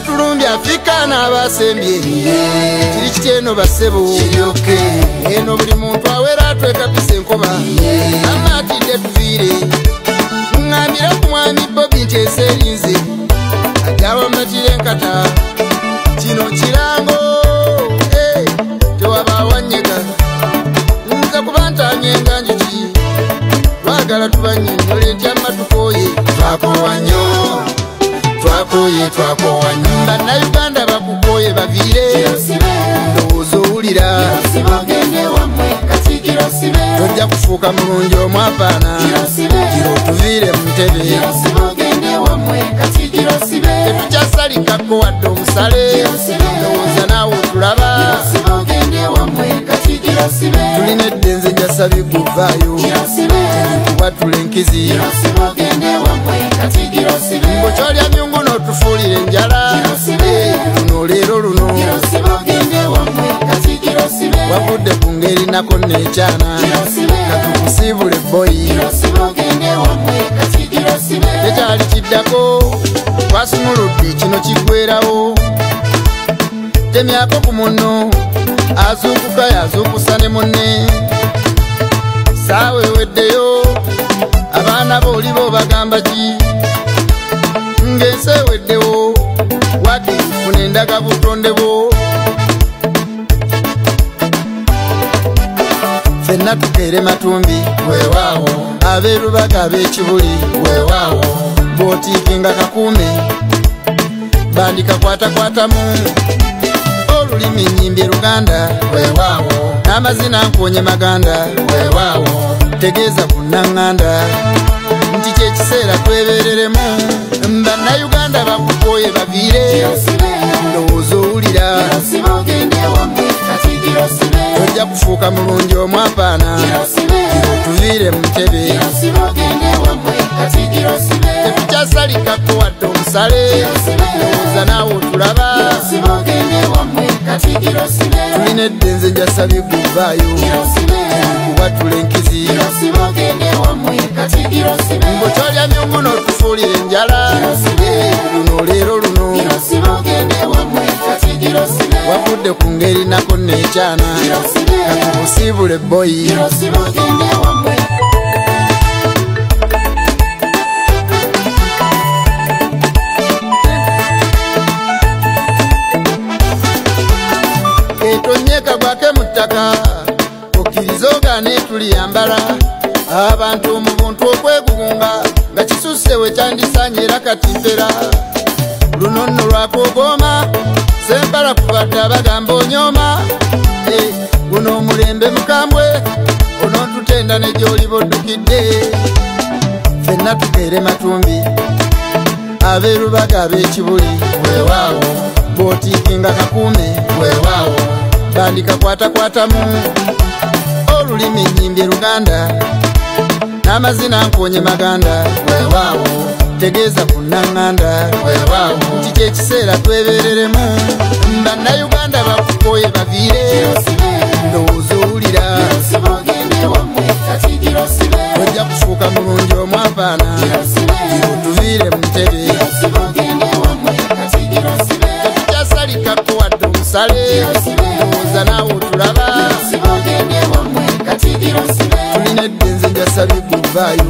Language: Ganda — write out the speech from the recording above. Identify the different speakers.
Speaker 1: tulumbi afika n'abasembye. Kiri kityeno basebo. Eno buli muntu awera atwekapisa enkoba amatidde tuviire. Ŋŋambira ku mwami bobi nti eseerinze ajawamatira enkata kino kirango. Tewabawanyega. Nza kuba ntanyenga njuki. Twagala tubanyonyola entyama tukoye twakowa nnyo twakoye twakowa nnyo bannayuganda bakukoye baviire ndowooza owulira. Tojja kufuuka mulungi omwafaana kiro tuviire mu ntebe. Tetukyasalikako wadde omusale. Ndowooza naawe otulaba. Tulina eddenze jasabye guvaayo kubatula enkizi. Mbo kyolya wavudde ku ngeri nako neekyana katukusiibule boyi tekyali kiddako twasumuludde kino kiggwerawo temyako ku munno azuukuka yazuukusa ne munne. Saawa eweddeyo abaana bo oli bo bagamba ki? Ng'ensi eweddewo wakifuna endaga butonde bwo fenna tukeere matumbi weewaawo abeerubaga ab'ekibuli weewaawo bw'otiikinga kakuume bandikakwatakwatamu olulimi nyimbye luganda weewaawo n'amazina nkonye maganda weewaawo tegeeza ku naŋŋanda nti kyekiseera twebereremu bannayuganda bakukoye baviire tojja kufuuka mulungi omwafaana tuviire mu ntebe tetukyasalikako wadde omusale. Ndowooza naawe otulaba. Tulina eddenze njasabye guvaayo kubatula enkizi. Mbo kyolya myungu n'otufuulira enjala. Eh, luno leero luno wavudde ku ngeri nako neekyana katukusiibule boyi etonyeka gwake mu ttaka okkiriza ogaane tuliyambala abantu mu buntu okwegugunga nga kisusse we kyandisanye era katimpera. Luno nno lwakogooma sempala kubadde abagamba onyooma Eh, guno omulembe mukambwe onontutenda ne gy'oli boddukidde. Fenna tukeere matumbi abeerubaga ab'ekibuli weewaawo bw'otiikinga kakuume weewaawo bandikakwatakwatamu olulimi nyimbye luganda n'amazina nkonye maganda weewaawo tegeeza ku naŋŋanda weewaawo nti kyekiseera twebereremu bannayuganda bakukoye baviire ndowooza owulira. Ojja kufuuka mulungi omwafaana tuviire mu ntebe. Tetukyasalikako wadde omusale. Ndowooza naawe otulaba. Tulina eddenze njasabye guvaayo